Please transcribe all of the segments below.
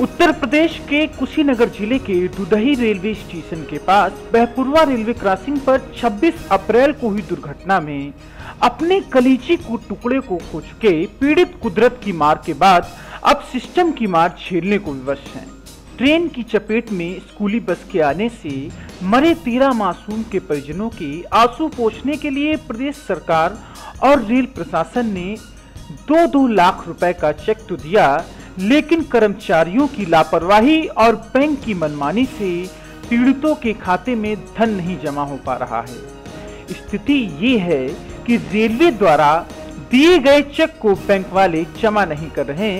उत्तर प्रदेश के कुशीनगर ज़िले के दुदही रेलवे स्टेशन के पास, बहपुरवा रेलवे क्रॉसिंग पर 26 अप्रैल को हुई दुर्घटना में अपने कलीची को टुकड़े को खो चुके पीड़ित कुदरत की मार के बाद अब सिस्टम की मार झेलने को विवश हैं। ट्रेन की चपेट में स्कूली बस के आने से मरे तेरह मासूम के परिजनों के आँसू पोछने के लिए प्रदेश सरकार और रेल प्रशासन ने दो दो लाख रुपए का चेक तो दिया लेकिन कर्मचारियों की लापरवाही और बैंक की मनमानी से पीड़ितों के खाते में धन नहीं जमा हो पा रहा है। स्थिति ये है कि रेलवे द्वारा दिए गए चेक को बैंक वाले जमा नहीं कर रहे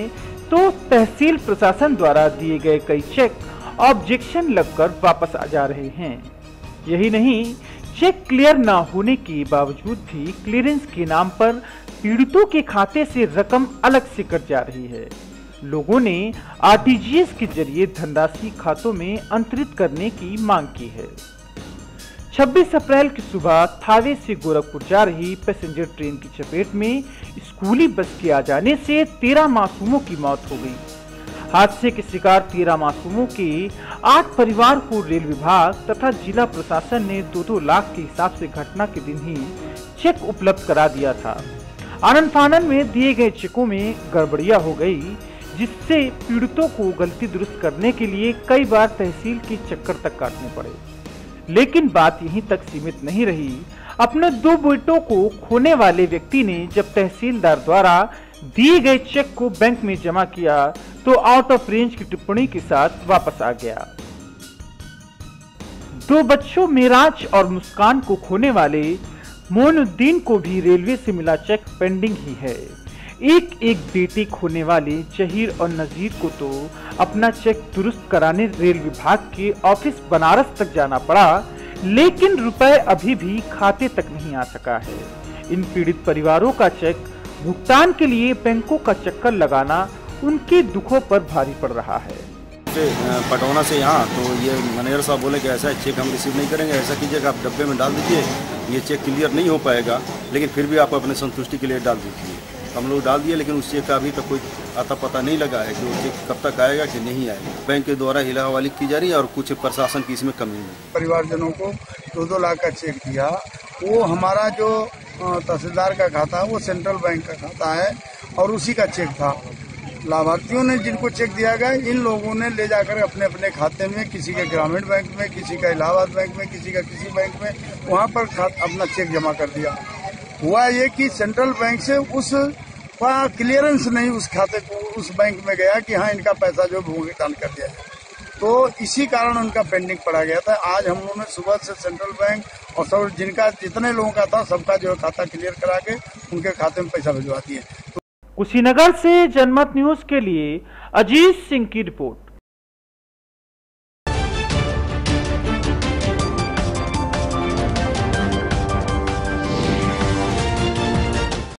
तो तहसील प्रशासन द्वारा दिए गए कई चेक ऑब्जेक्शन लगकर वापस आ जा रहे हैं। यही नहीं, चेक क्लियर न होने के बावजूद भी क्लियरेंस के नाम पर पीड़ितों के खाते से रकम अलग से कट जा रही है। लोगों ने आरटीजीएस के ज़रिए धनराशि खातों में अंतरित करने की मांग की है। 26 अप्रैल की सुबह थावे से गोरखपुर जा रही पैसेंजर ट्रेन की चपेट में स्कूली बस के आ जाने से तेरह मासूमों की मौत हो गई। हादसे के शिकार तेरह मासूमों के आठ परिवार को रेल विभाग तथा जिला प्रशासन ने दो दो लाख के हिसाब से घटना के दिन ही चेक उपलब्ध करा दिया था। आनंद फानन में दिए गए चेकों में गड़बड़िया हो गई जिससे पीड़ितों को गलती दुरुस्त करने के लिए कई बार तहसील के चक्कर तक काटने पड़े। लेकिन बात यहीं तक सीमित नहीं रही। अपने दो बेटों को खोने वाले व्यक्ति ने जब तहसीलदार द्वारा दिए गए चेक को बैंक में जमा किया तो आउट ऑफ़ रेंज की टिप्पणी के साथ वापस आ गया। दो बच्चों मेराज और मुस्कान को खोने वाले मोइनुद्दीन को भी रेलवे से मिला चेक पेंडिंग ही है। एक एक बेटी खोने वाले जहीर और नजीर को तो अपना चेक दुरुस्त कराने रेल विभाग के ऑफ़िस बनारस तक जाना पड़ा, लेकिन रुपए अभी भी खाते तक नहीं आ सका है। इन पीड़ित परिवारों का चेक, भुगतान के लिए बैंकों का चक्कर लगाना उनके दुखों पर भारी पड़ रहा है। पटौना से यहाँ तो ये मैनेजर साहब बोले कि ऐसा चेक हम रिसीव नहीं करेंगे, ऐसा कीजिएगा आप डब्बे में डाल दीजिए, ये चेक क्लियर नहीं हो पाएगा, लेकिन फिर भी आप अपने संतुष्टि के लिए डाल दीजिए। हम लोग डाल दिए, लेकिन उस चेक का अभी तक कोई आता पता नहीं लगा है कि वो चेक कब तक आएगा कि नहीं आएगा। बैंक के द्वारा हिला हवाली की जा रही है और कुछ प्रशासन की इसमें कमी है। परिवारजनों को दो दो लाख का चेक दिया। वो हमारा जो तहसीलदार का खाता है, वो सेंट्रल बैंक का खाता है और उसी का चेक था। लाभार्थियों ने जिनको चेक दिया गया, इन लोगों ने ले जाकर अपने अपने खाते में, किसी के ग्रामीण बैंक में, किसी का इलाहाबाद बैंक में, किसी का किसी बैंक में, वहाँ पर अपना चेक जमा कर दिया। हुआ ये कि सेंट्रल बैंक से उस का क्लियरेंस नहीं उस खाते को, उस बैंक में गया कि हाँ इनका पैसा जो भुगतान कर दिया जाए। तो इसी कारण उनका पेंडिंग पड़ा गया था। आज हम लोगों ने सुबह से सेंट्रल बैंक और सब जिनका जितने लोगों का था, सबका जो खाता क्लियर करा के उनके खाते में पैसा भिजवा दिए। कुशीनगर से जनमत न्यूज़ के लिए अजीत सिंह की रिपोर्ट।